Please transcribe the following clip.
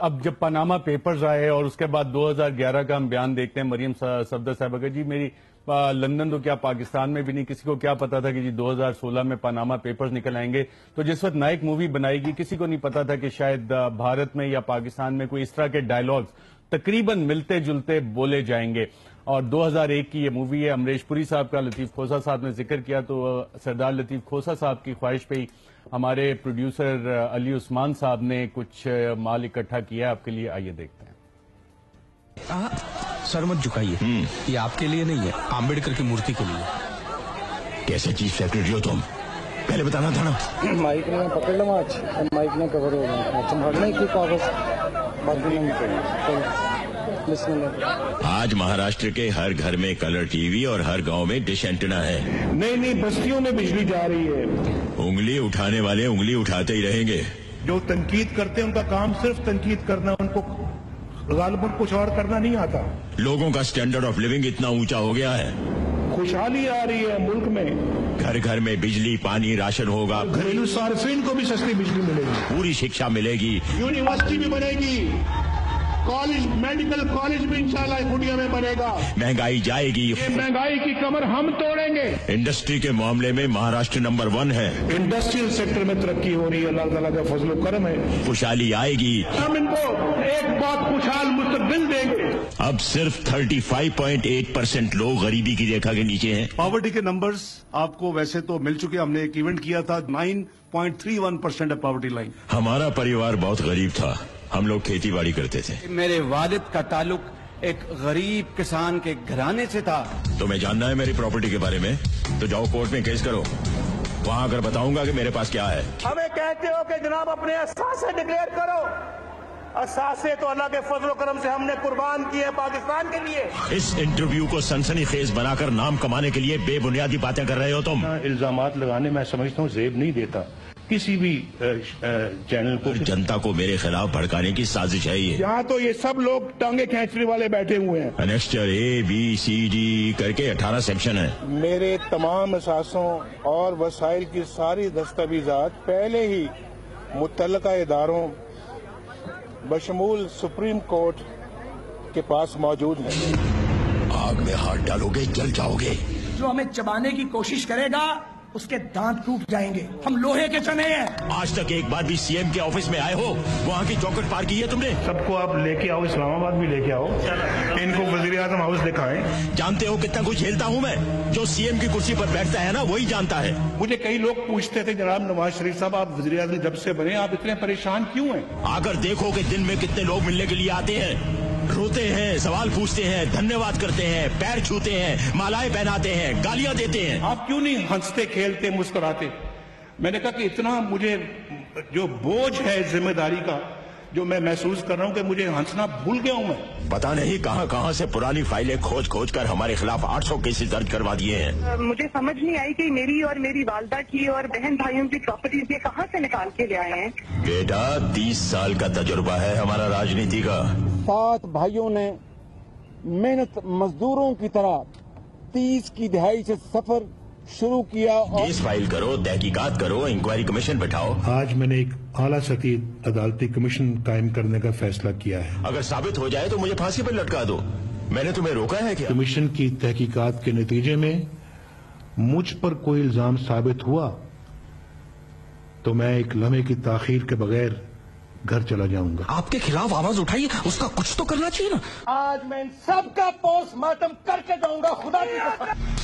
اب جب Panama papers آئے اور اس کے بعد دو ہزار گیارہ کا ہم بیان دیکھتے ہیں، مریم صفدر صاحبہ کا جی میری لندن تو کیا پاکستان میں بھی نہیں، کسی کو کیا پتا تھا کہ جی دو ہزار سولہ میں پاناما پیپرز نکل آئیں گے؟ تو جس وقت نائک مووی بنائے گی، کسی کو نہیں پتا تھا کہ شاید بھارت میں یا پاکستان میں کوئی اس طرح کے ڈائلوگز تقریباً ملتے جلتے بولے جائیں گے۔ اور دو ہزار ایک کی یہ مووی ہے امریش پوری صاحب کا لطیف کھوسا صاحب نے ذکر کیا تو سردار لطیف کھوسا صاحب کی خواہش پہ ہی ہمارے پروڈیوسر علی عثمان صاحب نے کچھ مال اکٹھا کیا آپ کے لیے آئیے دیکھتے ہیں۔ سر مت جھکائیے۔ یہ آپ کے لیے نہیں ہے آمبیڈکر کی مورتی کے لیے۔ کیسے چیف سیکرٹری ہو تم؟ پہلے بتانا تھا نا۔ مائک نے پکڑ لوں آج۔ مائک نے کور ہو گیا۔ ہی کی کاغذ۔ باقی نہیں آج مہاراشٹر کے ہر گھر میں کلر ٹی وی اور ہر گاؤں میں ڈش اینٹنا ہے۔ نئی نئی بستیوں میں بجلی جا رہی ہے۔ انگلی اٹھانے والے انگلی اٹھاتے ہی رہیں گے۔ جو تنقید کرتے ہیں ان کا کام صرف تنقید کرنا ان کو غالباً کچھ اور کرنا نہیں آتا۔ لوگوں کا سٹینڈرڈ آف لیونگ اتنا اونچا ہو گیا ہے۔ خوشحالی آ رہی ہے ملک میں۔ گھر گھر میں بجلی پانی راشن ہوگا۔ گھریلو صارفین کو بھی سستی بجلی ملے گی۔ پوری شکشا ملے گی۔ یونیورسٹی بھی بنے گی۔ کالج میڈیکل کالج بھی انشاءاللہ پورنیا میں بنے گا۔ مہنگائی جائے گی۔ یہ مہنگائی کی کمر ہم توڑیں گے۔ انڈسٹری کے معاملے میں مہاراشٹر نمبر ون ہے۔ انڈسٹریل سیکٹر میں ترقی ہو رہی ہے۔ اللہ تعالیٰ کا فضل و کرم ہے۔ خوشحالی آئے گی۔ ہم ان کو ایک بات خوشحال مستقبل دیں گے۔ اب صرف 35.8 پرسنٹ لوگ غریبی کی ریکھا کے نیچے ہیں۔ پاورٹی کے نمبرز آپ کو ویسے تو مل چکے ہم نے ایک ایونٹ کیا تھا 9.31 پرسنٹ ہے پاورٹی لائن ہمارا پریوار بہت غریب تھا۔ ہم لوگ کھیتی باڑی کرتے تھے۔ میرے والد کا تعلق ایک غریب کسان کے گھرانے سے تھا۔ تمہیں جاننا ہے میری پراپرٹی کے بارے میں۔ تو جاؤ کورٹ میں کیس کرو۔ وہاں اگر بتاؤں گا کہ میرے پاس کیا ہے۔ ہمیں کہتے ہو کہ جناب اپنے اثاثے ڈکلیئر کرو۔ اثاثے تو اللہ کے فضل و کرم سے ہم نے قربان کیے پاکستان کے لیے۔ اس انٹرویو کو سنسنی خیز بنا کر نام کمانے کے لیے بے بنیادی باتیں کر رہے ہو تم۔ الزامات لگانے میں سمجھتا ہوں زیب نہیں دیتا۔ کسی بھی چینل کو جنتا کو میرے خلاف بھڑکانے کی سازش ہے یہ۔ یہاں تو یہ سب لوگ ٹانگے کھینچنے والے بیٹھے ہوئے ہیں۔ انیکسچر اے بی سی ڈی کر کے اٹھارہ سیکشن ہے میرے تمام اثاثوں اور وسائل کی ساری دستاویزات پہلے ہی متعلقہ اداروں بشمول سپریم کورٹ کے پاس موجود ہیں۔ آگ میں ہاتھ ڈالو گے جل جاؤ گے۔ جو ہمیں چبانے کی کوشش کرے گا اس کے دانت ٹوٹ جائیں گے۔ ہم لوہے کے چنے ہیں۔ آج تک ایک بار بھی سی ایم کے آفس میں آئے ہو وہاں کی چوکٹ پار کی ہے تم نے؟ سب کو آپ لے کے آؤ اسلام آباد بھی لے کے آؤ۔ ان کو وزیر اعظم ہاؤس دکھائیں۔ جانتے ہو کتنا کچھ جھیلتا ہوں میں؟ جو سی ایم کی کرسی پر بیٹھتا ہے نا وہی جانتا ہے۔ مجھے کئی لوگ پوچھتے تھے جناب نواز شریف صاحب آپ وزیر اعظم جب سے بنے آپ اتنے پریشان کیوں ہیں؟ آ کر دیکھو کہ دن میں کتنے لوگ ملنے کے لیے آتے ہیں۔ روتے ہیں سوال پوچھتے ہیں دھنیہ واد کرتے ہیں پیر چھوتے ہیں مالائیں پہناتے ہیں گالیاں دیتے ہیں۔ آپ کیوں نہیں ہنستے کھیلتے مسکراتے؟ میں نے کہا کہ اتنا مجھے جو بوجھ ہے ذمہ داری کا جو میں محسوس کر رہا ہوں کہ مجھے ہنسنا بھول گیا ہوں میں۔ پتا نہیں کہاں کہاں سے پرانی فائلیں کھوج کھوج کر ہمارے خلاف آٹھ سو کیسز درج کروا دیے ہیں۔ مجھے سمجھ نہیں آئی کہ میری اور میری والدہ کی اور بہن بھائیوں کی پراپرٹیز یہ کہاں سے نکال کے لے آئے ہیں؟ بیٹا تیس سال کا تجربہ ہے ہمارا راجنیتی کا۔ سات بھائیوں نے محنت مزدوروں کی طرح تیس کی دہائی سے سفر شروع کیا اور کیس فائل کرو تحقیقات کرو انکوائری کمیشن بٹھاؤ۔ آج میں نے ایک اعلیٰ سطح عدالتی کمیشن قائم کرنے کا فیصلہ کیا ہے۔ اگر ثابت ہو جائے تو مجھے پھانسی پر لٹکا دو۔ میں نے تمہیں روکا ہے کیا؟ کمیشن کی تحقیقات کے نتیجے میں مجھ پر کوئی الزام ثابت ہوا تو میں ایک لمحے کی تاخیر کے بغیر گھر چلا جاؤں گا۔ آپ کے خلاف آواز اٹھائیے اس کا کچھ تو کرنا چاہیے نا۔ آج میں ان سب کا پوسٹ مارٹم کر کے جاؤں گا خدا کی قسم۔